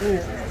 嗯。